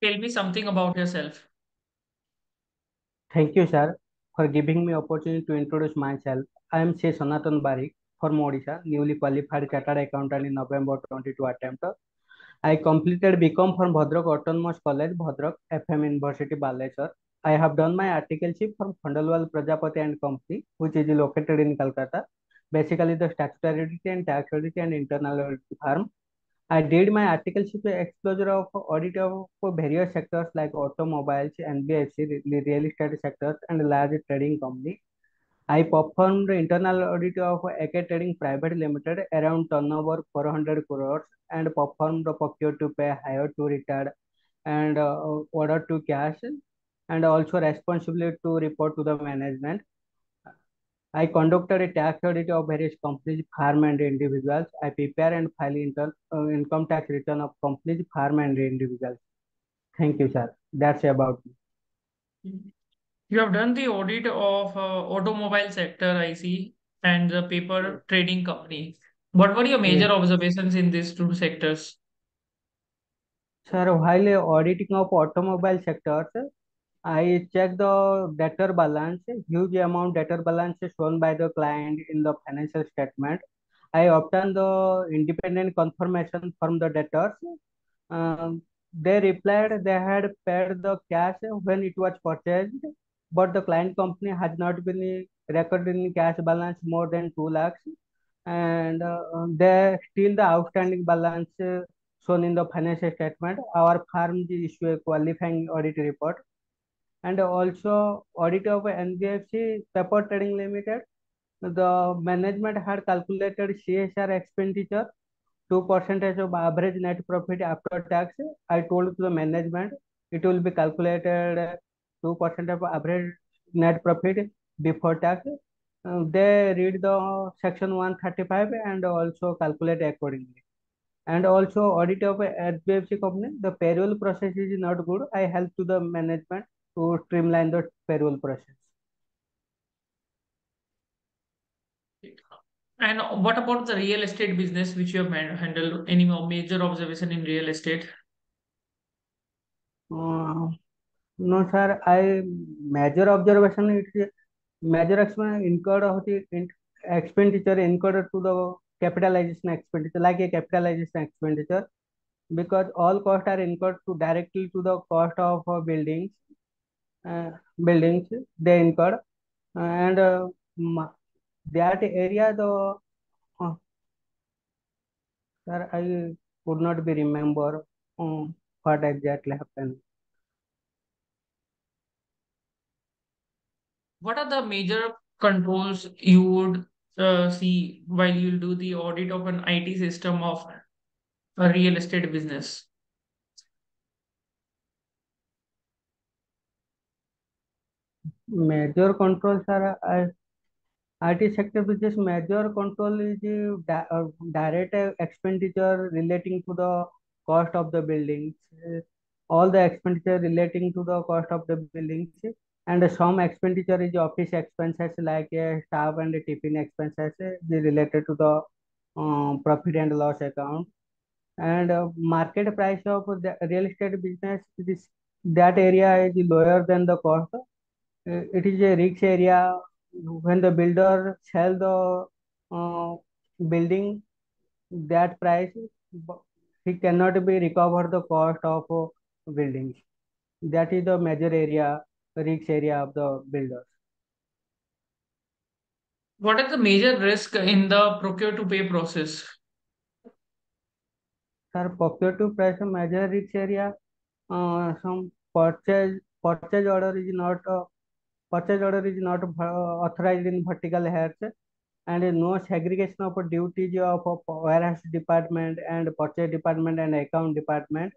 Tell me something about yourself. Thank you, sir, for giving me opportunity to introduce myself. I am Sri Sanatan Barik from Odisha, newly qualified chartered accountant in November 22 attempt. I completed BCom from Bhadrak Autonomous College, Bhadrak, FM University, Baleshwar. I have done my articleship from Khandalwal Prajapati and Company, which is located in Calcutta. Basically, the statutory and tax auditor and internal audit firm. I did my articleship exposure of audit of various sectors like automobiles, NBFC, real estate sectors, and large trading company. I performed internal audit of AK Trading Private Limited around turnover 400 crores and performed the procure to pay, hire to retire, and uh, order to cash, and also responsibility to report to the management. I conducted a tax audit of various companies, firm and individuals. I prepare and file inter, uh, income tax return of companies, firm and individuals. Thank you, sir. That's about me. You have done the audit of uh, automobile sector, I see, and the paper trading company. What were your major Yes. observations in these two sectors? Sir, while auditing of automobile sectors, I check the debtor balance, huge amount debtor balance is shown by the client in the financial statement. I obtain the independent confirmation from the debtors. Um, they replied they had paid the cash when it was purchased, but the client company has not been recorded in cash balance more than 2 lakhs. And uh, they still the outstanding balance uh, shown in the financial statement. Our firm issue a qualifying audit report and also audit of NBFC Paper Trading Limited. The management had calculated CSR expenditure, 2 percentage of average net profit after tax. I told to the management it will be calculated 2 percent of average net profit before tax. Uh, they read the section 135 and also calculate accordingly. And also audit of HDFC company, the payroll process is not good. I help to the management to streamline the payroll process. And what about the real estate business which you have handled? Any major observation in real estate? Uh, no, sir. I major observation is major expense incurred of the expenditure incurred to the capitalization expenditure, like a capitalization expenditure, because all costs are incurred to directly to the cost of uh, buildings. Buildings they incurred, and uh, that area the uh, sir I could not be remember um, what exactly happened. What are the major controls you would uh, see while you do the audit of an IT system of a real estate business? Major controls are uh, IT sector business major control is di uh, direct expenditure relating to the cost of the buildings, all the expenditure relating to the cost of the buildings, and some expenditure is office expenses like uh, staff and tipping expenses related to the uh, profit and loss account. And uh, market price of the real estate business, this that area is lower than the cost. It is a rich area when the builder sell the uh, building that price he cannot be recover the cost of uh, buildings. That is the major area risk area of the builders. What are the major risk in the procure to pay process? Sir procure to pay is a major risk area uh, some purchase purchase order is not uh, purchase order is not authorized in vertical hairs and no segregation of duties of, of warehouse department and purchase department and account department.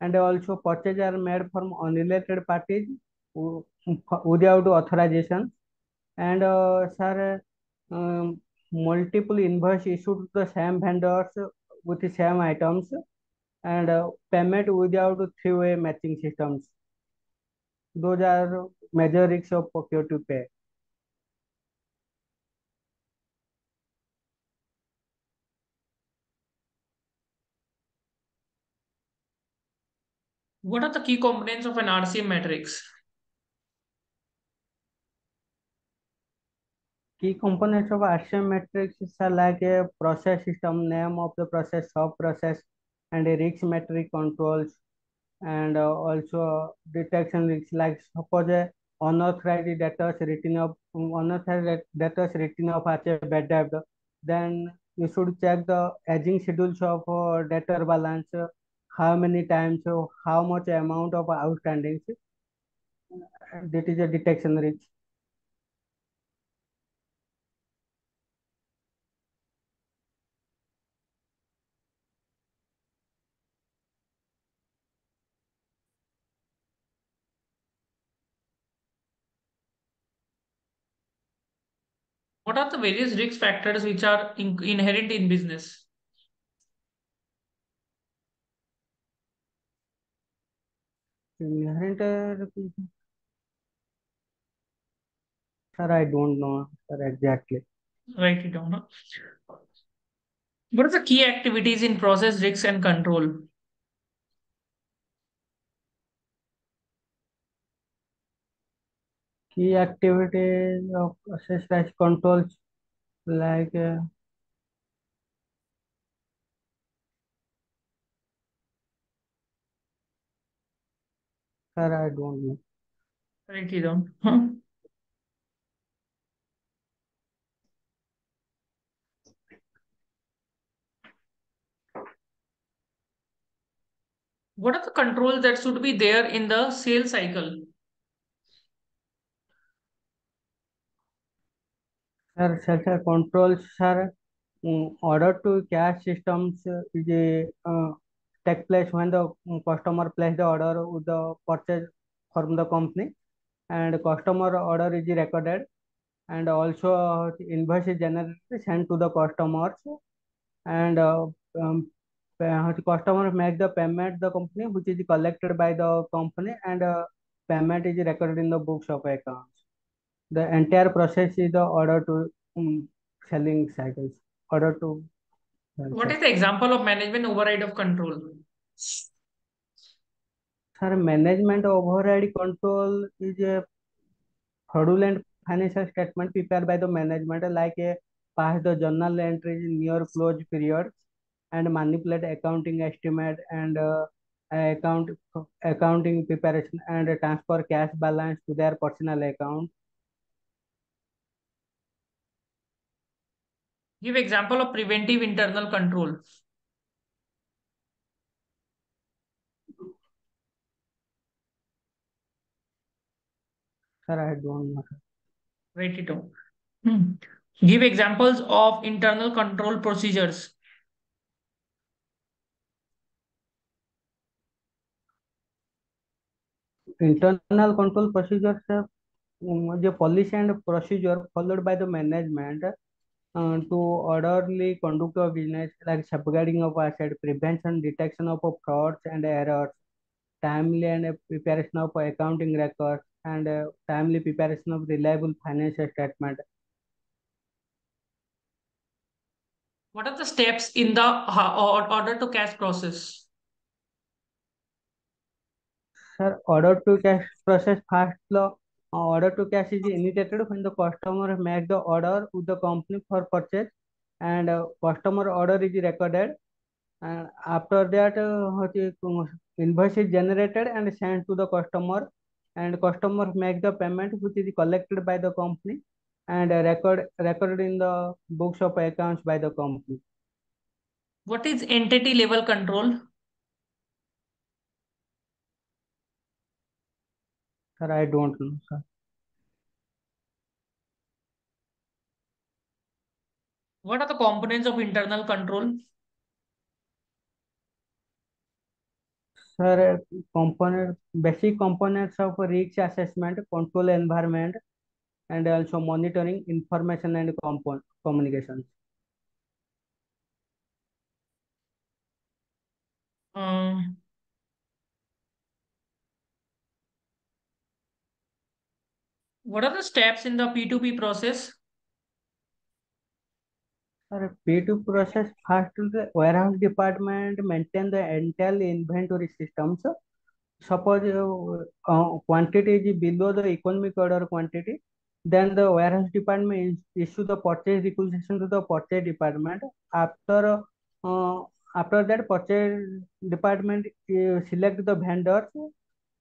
And also purchase are made from unrelated parties without authorization. And uh, sir um, multiple invoice issued to the same vendors with the same items. And uh, payment without three-way matching systems those are major risks of procure to pay What are the key components of an RCM matrix? Key components of RCM matrix are like a process system, name of the process, sub-process, and a risk metric controls, and uh, also detection risks. Like suppose a unauthorized is written up, unauthorized is written up as a bad debt, then you should check the aging schedules of uh, debtor balance, uh, how many times, uh, how much amount of outstanding. That is a detection risk. What are the various risk factors which are in inherent in business? Inherent, uh, sir, I don't know, sir, exactly. Write it down. Huh? What are the key activities in process risk and control? Key activities of risk controls like uh, sir, I don't know. It down. Huh? What are the controls that should be there in the sales cycle? Sir sir sir control sir order to cash systems J take place when the customer place the order with the purchase from the company and customer order is recorded and also invoice is generated send to the customers and customer make the payment the company which is collected by the company and payment is recorded in the books of accounts the entire process is the order to um, selling cycles. Order to sell What is the example of management override of control? sir management override control is a fraudulent financial statement prepared by the management like a past the journal entries near close period and manipulate accounting estimate and uh, account accounting preparation and transfer cash balance to their personal account Give example of preventive internal control. sir i don't know sir. Write it down. Hmm. Give examples of internal control procedures. internal control procedures um, the policy and procedure followed by the management uh, to orderly conduct of business like safeguarding of asset prevention detection of frauds and errors timely and uh, preparation of accounting records and uh, timely preparation of reliable financial statement What are the steps in the or- order to cash process? Sir, order to cash process fast law. Order to cash is initiated when the customer make the order with the company for purchase and uh, customer order is recorded and after that uh, invoice is generated and sent to the customer and customer make the payment which is collected by the company and uh, record recorded in the books of accounts by the company. What is entity level control? Sir, I don't know, sir. What are the components of internal control? Sir, component basic components of risk assessment, control environment, and also monitoring information and compo- communications. Um, what are the steps in the P2P process? Sir, P2 process first the warehouse department maintain the entire inventory systems suppose uh, uh, quantity is below the economic order quantity, then the warehouse department issue the purchase requisition to the purchase department. After uh, after that, purchase department uh, select the vendors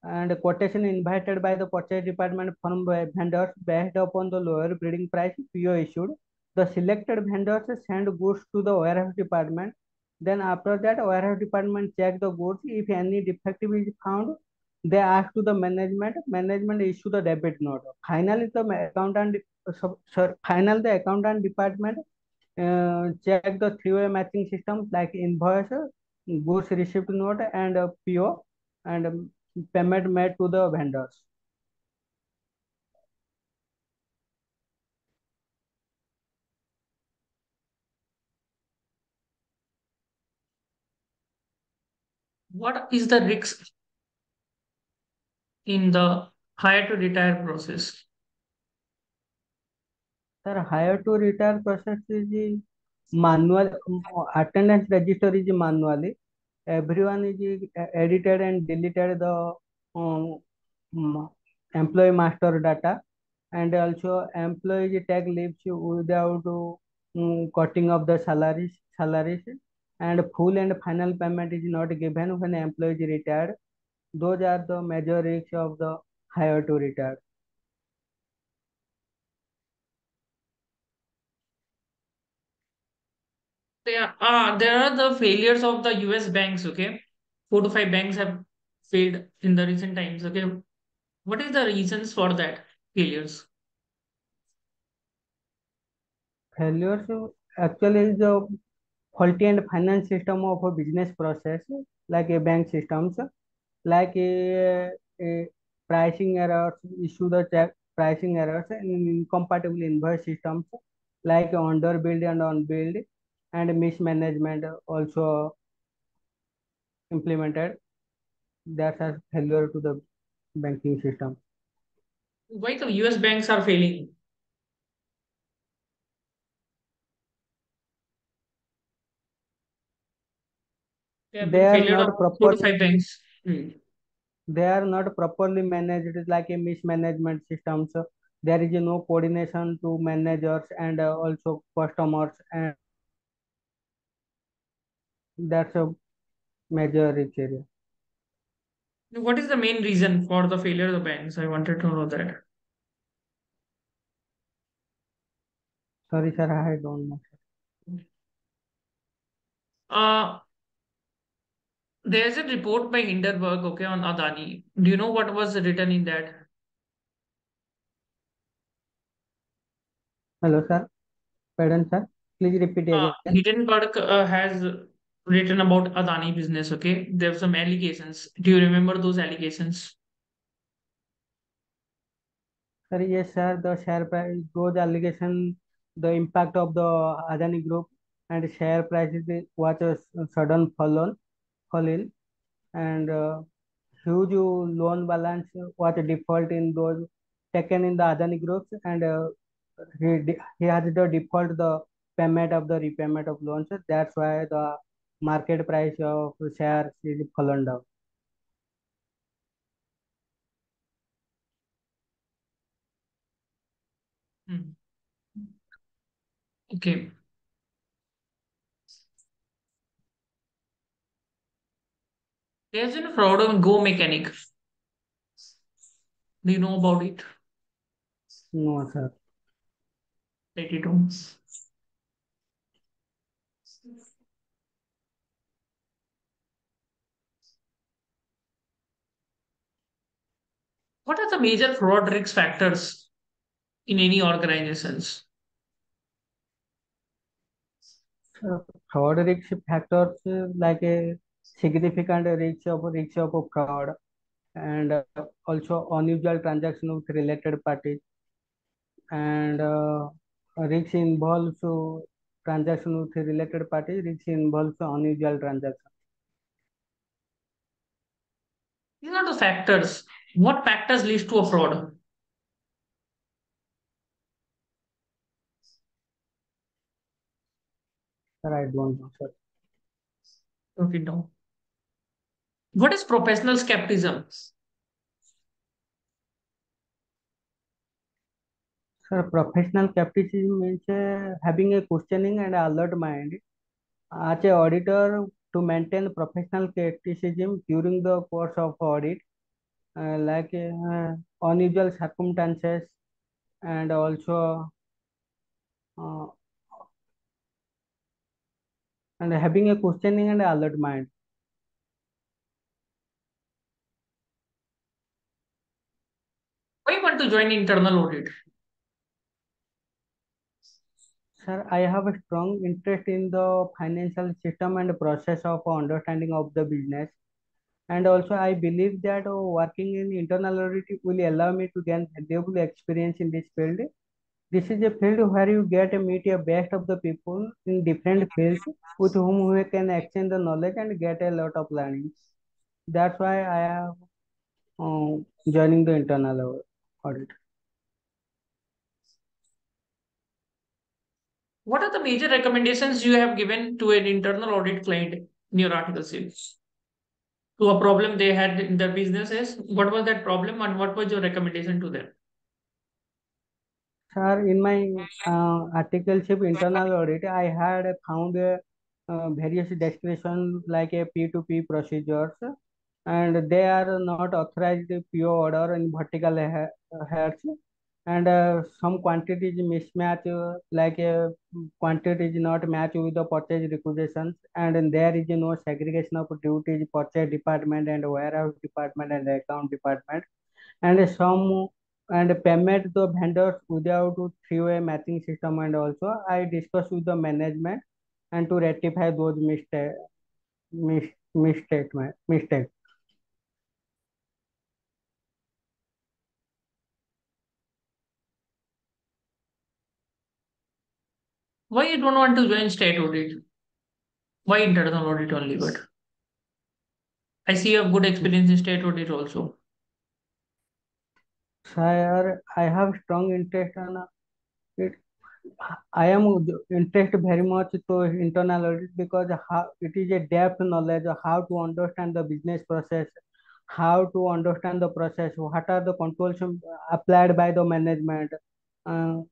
and quotation invited by the purchase department from vendors based upon the lower bidding price PO issued. The selected vendors send goods to the warehouse department. Then after that, warehouse department check the goods. If any defective is found, they ask to the management. Management issue the debit note. Finally, the accountant, sir, final the accountant department uh, check the three-way matching system like invoice, goods receipt note, and PO, and um, payment made to the vendors. What is the risk in the hire to retire process? Sir, hire to retire process is manual. Attendance register is manually. Everyone is edited and deleted the um, employee master data. And also employees take leaves without um, cutting of the salaries salaries. And full and final payment is not given when employee is retired. Those are the major risks of the hire to retire There are there are the failures of the US banks, okay? Four to five banks have failed in the recent times, okay? What is the reasons for that failures? failures actually is the faulty and finance system of a business process like a bank systems like a, a pricing errors issue the check pricing errors and incompatible invoice systems like underbilled and unbilled and mismanagement also implemented that has failure to the banking system Why the US banks are failing? They they are not of four to properly banks. Hmm. they are not properly managed It is like a mismanagement system so there is no coordination to managers and uh, also customers and that's a major risk area What is the main reason for the failure of the banks? I wanted to know that. sorry sir i don't know Uh, there's a report by Hindenburg, okay, on Adani. Do you know what was written in that? hello sir pardon sir please repeat Uh, again Hindenburg uh, has written about Adani business, okay? There were some allegations. Do you remember those allegations? sir yes sir the share price those allegation the impact of the adani group and share prices was a sudden fall on fall in and uh, huge loan balance was default in those taken in the Adani groups and uh, he, he has the default the payment of the repayment of loans. That's why the market price of shares is fallen down hmm. okay There's a fraud on Go Mechanic. Do you know about it? No, sir. 32. What are the major fraud risk factors in any organizations? Uh, fraud risk factors like a significant risk of risk of fraud and uh, also unusual transaction with related parties and uh, risk involves uh, transaction with related parties risk involves unusual transaction These are the factors. What factors leads to a fraud? sir i don't know sir Okay, no. What is professional skepticism? Sir, professional skepticism means uh, having a questioning and alert mind. As a auditor, to maintain professional skepticism during the course of audit, uh, like uh, unusual circumstances and also uh, and having a questioning and alert mind. Why you want to join internal audit? Sir, I have a strong interest in the financial system and process of understanding of the business. And also, I believe that uh, working in internal audit will allow me to gain valuable experience in this field. This is a field where you get to meet a best of the people in different fields with whom we can exchange the knowledge and get a lot of learning. That's why I am uh, joining the internal audit. What are the major recommendations you have given to an internal audit client in your articleship? To a problem they had in their businesses, what was that problem and what was your recommendation to them? Sir, in my uh, articleship internal audit, I had found uh, various description like a P2P procedures and they are not authorized PO order in vertical heads and uh, some quantities mismatch uh, like a quantity is not match with the purchase requisitions. And there is no segregation of duties purchase department and warehouse department and account department. And some and payment the vendors without three-way matching system. And also I discussed with the management and to rectify those mistake mis mistake mistake Why you don't want to join stat audit? Why internal audit only? But I see have good experience in stat audit also. Sir, I have strong interest on it. I am interested very much to internal audit because how, it is a depth knowledge of how to understand the business process, how to understand the process, what are the controls applied by the management. Uh,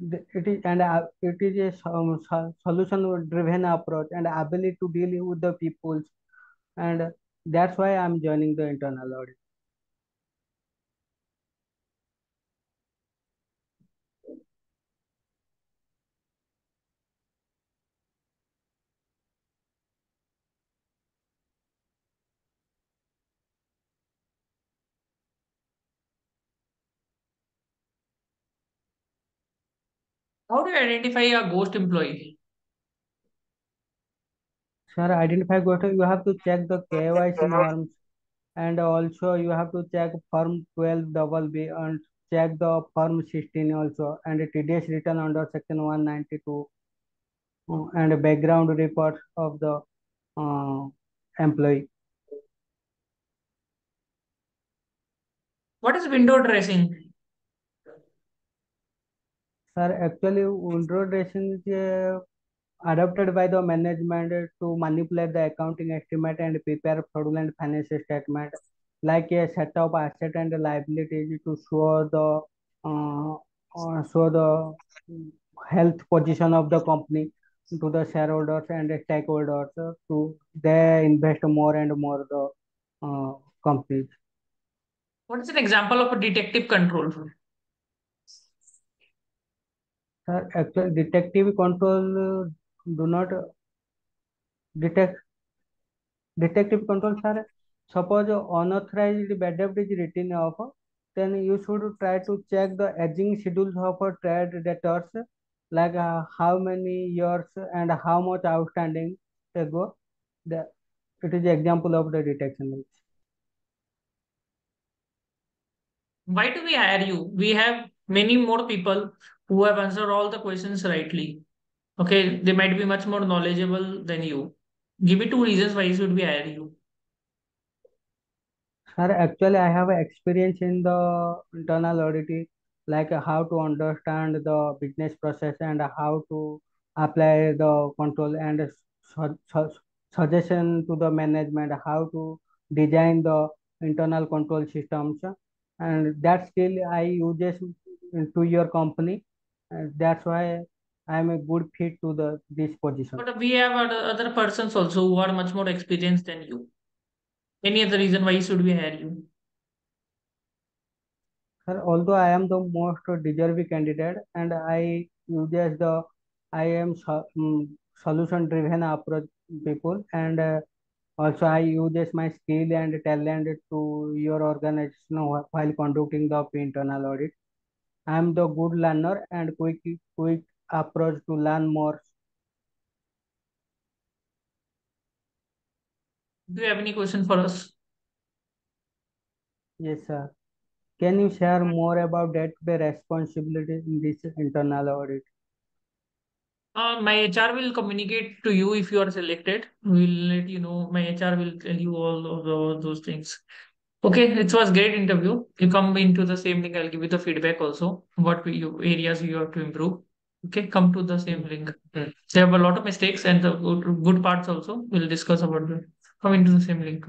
it is and uh, it is a um, solution driven approach and ability to deal with the peoples. And that's why i'm joining the internal audit How do you identify a ghost employee? Sir, identify ghost, you have to check the KYC norms and also you have to check form 12 double B and check the form 16 also and TDS written under section 192 uh, and background report of the uh, employee. What is window dressing? Sir, actually, dressing is uh, adopted by the management to manipulate the accounting estimate and prepare fraudulent financial statement, like a set of asset and liabilities to show the uh, uh, show the health position of the company to the shareholders and stakeholders to they invest more and more the uh, companies. What is an example of a detective control? Uh, sir, actually, detective control uh, do not uh, detect detective control sir. Suppose unauthorized bad debt is written off then you should try to check the aging schedules of trade debtors like uh, how many years and how much outstanding ago the it is example of the detection. Why do we hire you? We have many more people who have answered all the questions rightly Okay, they might be much more knowledgeable than you. Give me two reasons why should be hire you. Sir, actually, I have experience in the internal auditing, like how to understand the business process and how to apply the control and su su suggestion to the management, how to design the internal control systems and that skill I uses to your company and that's why I'm a good fit to the this position. But we have other, persons also who are much more experienced than you. Any other reason why should we hire you? Sir, although I am the most deserving candidate and I uses the I am so, um, solution driven approach people and uh, also I uses my skill and talent to your organization while conducting the internal audit. I am the good learner and quick quick approach to learn more. Do you have any question for us? Yes, sir. Can you share more about day-to-day responsibility in this internal audit? Uh, my HR will communicate to you if you are selected. We'll let you know. My HR will tell you all of the- those things. Okay, it was great interview. You come into the same link. I'll give you the feedback also. What you areas you have to improve. Okay, come to the same link. Hmm. There have a lot of mistakes and the good, good parts also. We'll discuss about them. Come into the same link.